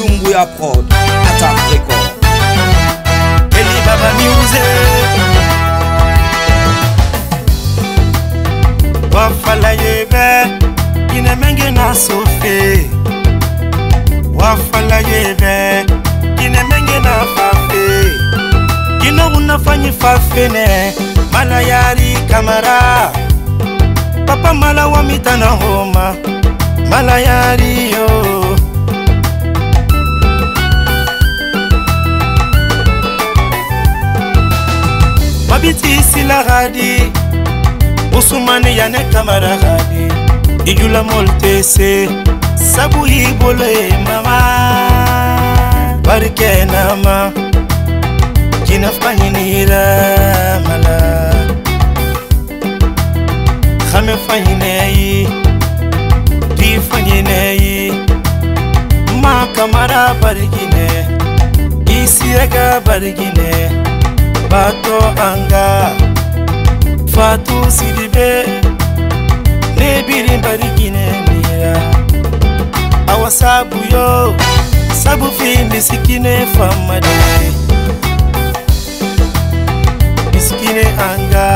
Zungu ya prod Attack Record Eli Baba Music Wafala yebe Ine menge na sofe Wafala yebe Ine menge na fafe Kino unafanyi fafene Mana yari kamara Papa mala wa na homa Mala yari yo babitisila radi busumani ya nekamara radi ijula e moltese sabuyibole e mama barike nama kinafanyinira mala hame fanyineyi difanyineyi makamara barigine isiyaga barigine, Isi e bato anga fatu silibe ne bilimba likine mira awa sabu yo sabu fimbisikine famade bisikine anga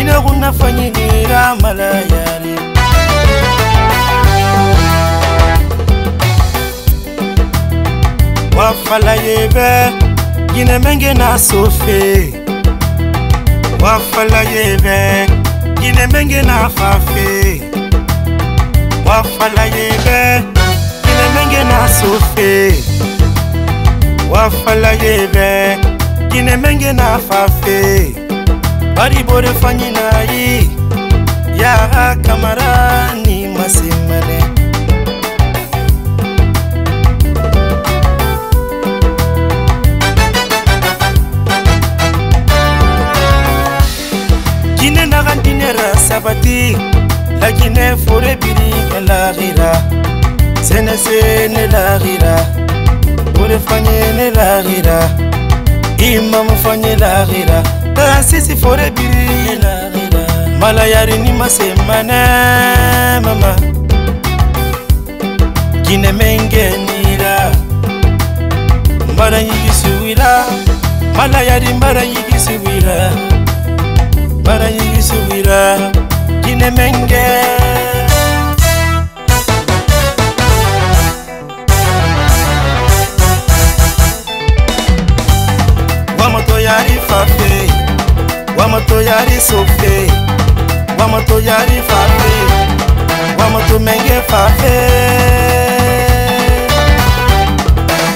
inakunafanyinira malayari wafala yebe yine menge na sofe wafala yebe yine menge na fafe wafala yebe yine menge na sofe wafala yebe yine menge na fafe baribore fanyi na yi ya kamara sabati lakine fore biri elahira senese ne lahira ore fanye ne lahira imamu fanye lahira tasisi ah, fore biri elahira malayarini masemane mama gine mengenira mbara yigisiwira malayari mbara yigisiwira mbara yigisiwira wa moto yari sofe wa moto yari fafe wa moto menge fafe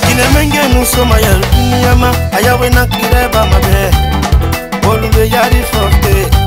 kine menge musoma ya duniyama ayawe na kireba mabe olulu yari fafe